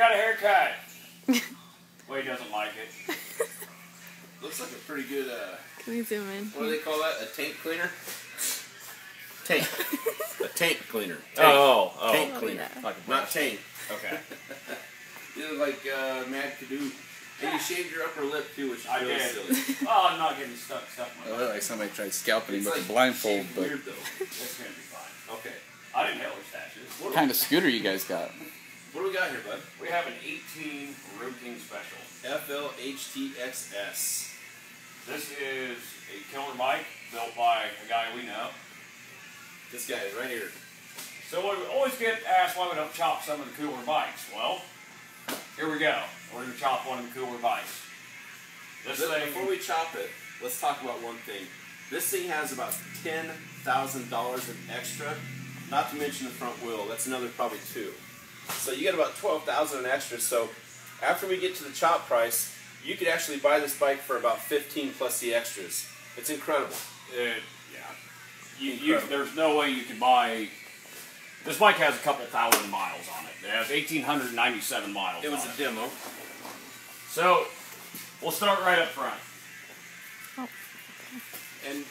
got a haircut. well, he doesn't like it. Looks like a pretty good, uh, Can we zoom in? what do they call that? A tank cleaner? Tank. a tank cleaner. Tank. Oh, oh. Tank Oh, cleaner. Like a Not tank. Okay. You look like uh, Mad Kiddoo. And you shaved your upper lip too, which is I really did. silly. Oh, I'm not getting stuck stuck in It looked like somebody tried scalping him It's with like a blindfold, but weird though. It's gonna be fine. Okay. I didn't hell stashes. What, what kind of scooter you guys got? what do we got here, bud? We have an 18 Road King Special. FLHTXS. This is a killer bike built by a guy we know. This guy is right here. So we always get asked why we don't chop some of the cooler bikes. Well, here we go. We're gonna chop one of the cooler bikes. This Th- thing. Before we chop it, let's talk about one thing. This thing has about ten thousand dollars in extra, not to mention the front wheel. That's another probably two. So you get about twelve thousand in extra. So after we get to the chop price, you could actually buy this bike for about fifteen plus the extras. It's incredible. It, yeah. You, you, there's no way you could buy. This bike has a couple thousand miles on it. It has 1,897 miles. It was on a it. demo. So we'll start right up front. Oh. And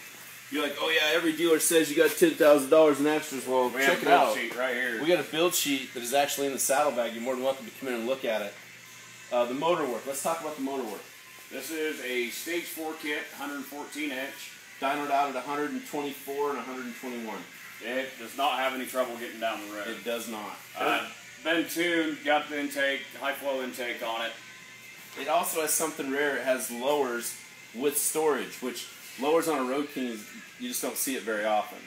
you're like, oh yeah, every dealer says you got ten thousand dollars in extras. Well, We check it a build out. sheet right here. We got a build sheet that is actually in the saddlebag. You're more than welcome to come in and look at it. Uh, the motor work. Let's talk about the motor work. This is a stage four kit, 114 inch. Dynoed out at 124 and 121. It does not have any trouble getting down the road. It does not. Uh, been tuned, got the intake, high flow intake on it. It also has something rare. It has lowers with storage, which lowers on a Road King is you just don't see it very often.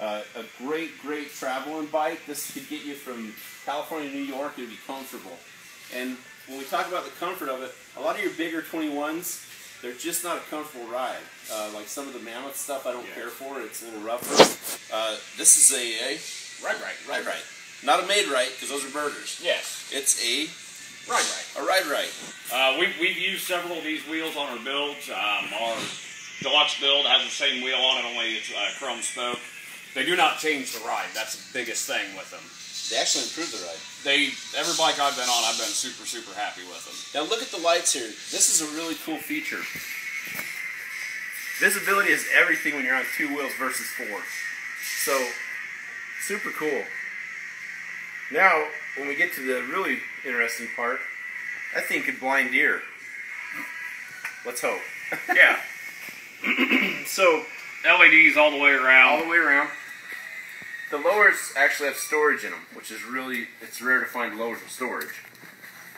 Uh, a great, great traveling bike. This could get you from California to New York. It would be comfortable. And when we talk about the comfort of it, a lot of your bigger 21s, they're just not a comfortable ride. Uh, like some of the Mammoth stuff, I don't care for. It's a little rougher. Uh, this is a, a Right, right, right, right. Not a Maid-Rite because those are burgers. Yes, It's a right, right. a Ride Wright. Uh, we've, we've used several of these wheels on our builds. Um, our deluxe build has the same wheel on it, only it's uh, chrome spoke. They do not change the ride. That's the biggest thing with them. They actually improved the ride. They every bike I've been on, I've been super super happy with them. Now look at the lights here. This is a really cool feature. Visibility is everything when you're on two wheels versus four. So, super cool. Now, when we get to the really interesting part, I think could blind deer. Let's hope. Yeah. So, LEDs all the way around. all the way around. The lowers actually have storage in them, which is really, it's rare to find lowers with storage.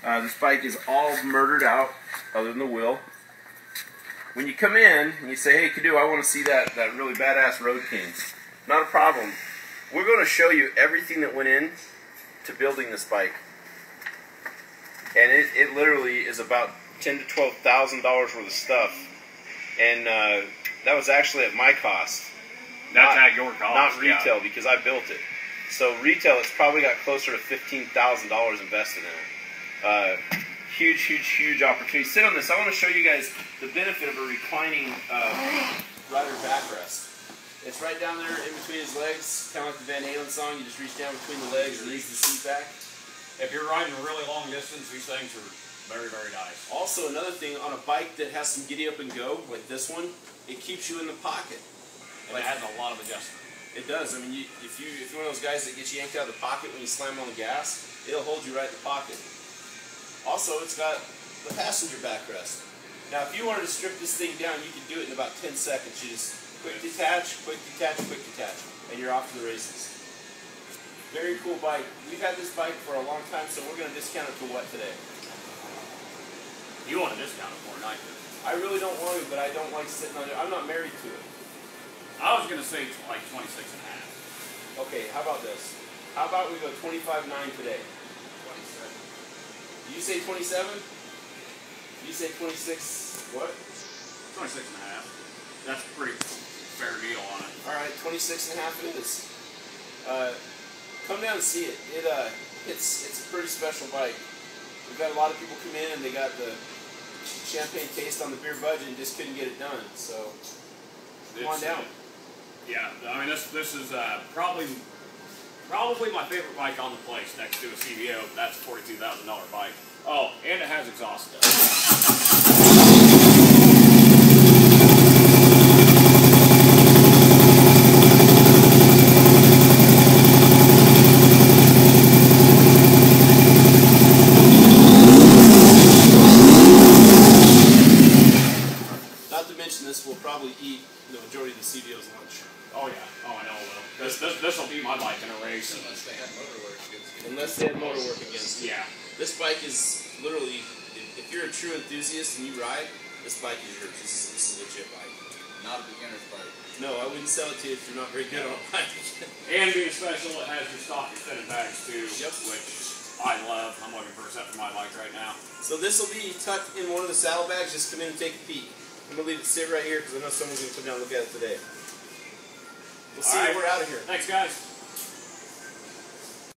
Uh, this bike is all murdered out, other than the wheel. When you come in and you say, hey, Kiddoo, I want to see that, that really badass Road King, not a problem. We're going to show you everything that went in to building this bike. And it, it literally is about ten to twelve thousand dollars worth of stuff. And uh, that was actually at my cost That's not- at your cost. not yeah. retail because I built it. So retail, it's probably got closer to fifteen thousand dollars invested in it. Uh, huge, huge, huge opportunity. Sit on this. I want to show you guys the benefit of a reclining uh, rider backrest. It's right down there in between his legs, kind of like the Van Halen song. You just reach down between the legs, release the seat back. If you're riding a really long distance, these things are very very nice. Also, another thing on a bike that has some giddy up and go, like this one, it keeps you in the pocket. And it has a lot of adjustment. It does. I mean, you, if you if you're one of those guys that gets yanked out of the pocket when you slam on the gas, it'll hold you right in the pocket. Also, it's got the passenger backrest. Now, if you wanted to strip this thing down, you could do it in about 10 seconds. You just quick detach, quick detach, quick detach, and you're off to the races. Very cool bike. We've had this bike for a long time, so we're going to discount it to what today? You want a discount it for it, I do. I really don't want to, but I don't like sitting on it. I'm not married to it. I was gonna say it's like 26 and a half. Okay, how about this? How about we go 25.9 today? 27. You say 27? You say 26? What? 26 and a half. That's a pretty fair deal on it. All right, 26 and a half it is. Uh, come down and see it. It uh, it's it's a pretty special bike. We've got a lot of people come in and they got the champagne taste on the beer budget and just couldn't get it done. So come on down. uh, yeah, I mean this this is uh, probably Probably my favorite bike on the place next to a CVO. That's a forty-two thousand dollar bike. Oh, and it has exhaust stuff. Not to mention this will probably eat the majority of the CVO's lunch. Oh yeah. Oh, I know it will. This this this will be my bike in a race. Unless they have motor work against it. Unless they have motor work against it. Yeah. This bike is literally, if, if you're a true enthusiast and you ride, this bike is yours. This is, this is a legit bike. Not a beginner's bike. No, I wouldn't sell it to you if you're not very good on a bike. And being special, it has your stock extended bags too, Yep. which I love. I'm looking for a set for my bike right now. so this will be tucked in one of the saddlebags. Just come in and take a peek. I'm gonna leave it sit right here because I know someone's gonna come down and look at it today. We'll see All you. right. We're out of here. Thanks, guys.